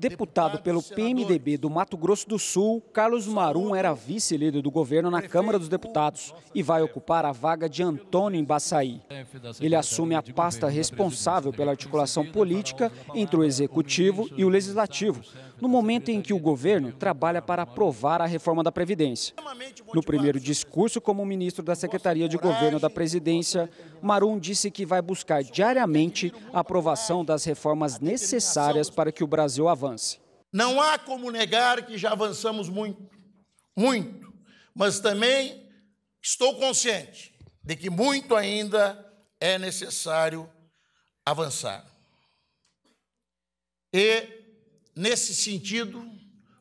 Deputado pelo PMDB do Mato Grosso do Sul, Carlos Marum era vice-líder do governo na Câmara dos Deputados e vai ocupar a vaga de Antônio Embaçaí. Ele assume a pasta responsável pela articulação política entre o Executivo e o Legislativo, no momento em que o governo trabalha para aprovar a reforma da Previdência. No primeiro discurso como ministro da Secretaria de Governo da Presidência, Marum disse que vai buscar diariamente a aprovação das reformas necessárias para que o Brasil avance. Não há como negar que já avançamos muito, muito, mas também estou consciente de que muito ainda é necessário avançar. E, nesse sentido,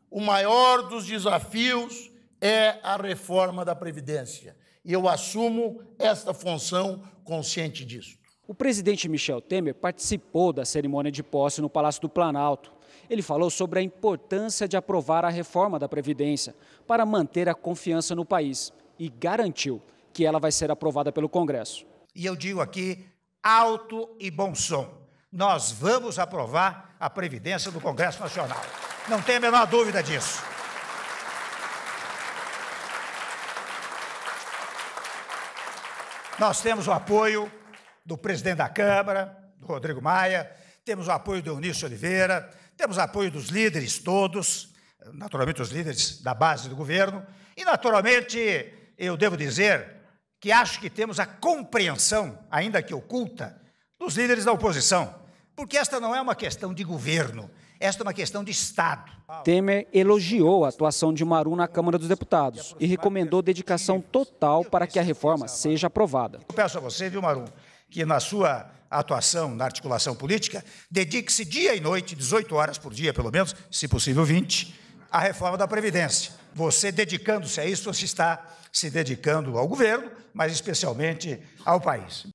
o maior dos desafios é a reforma da Previdência. E eu assumo esta função consciente disso. O presidente Michel Temer participou da cerimônia de posse no Palácio do Planalto ele falou sobre a importância de aprovar a reforma da Previdência para manter a confiança no país e garantiu que ela vai ser aprovada pelo Congresso. E eu digo aqui, alto e bom som. Nós vamos aprovar a Previdência do Congresso Nacional. Não tem a menor dúvida disso. Nós temos o apoio do presidente da Câmara, do Rodrigo Maia, temos o apoio do Eunício Oliveira, temos apoio dos líderes todos, naturalmente os líderes da base do governo, e naturalmente eu devo dizer que acho que temos a compreensão, ainda que oculta, dos líderes da oposição, porque esta não é uma questão de governo, esta é uma questão de Estado. Temer elogiou a atuação de Maru na Câmara dos Deputados e recomendou dedicação total para que a reforma seja aprovada. Eu peço a você, viu, Maru, que na sua atuação na articulação política, dedique-se dia e noite, 18 horas por dia, pelo menos, se possível 20, à reforma da Previdência. Você dedicando-se a isso, você está se dedicando ao governo, mas especialmente ao país.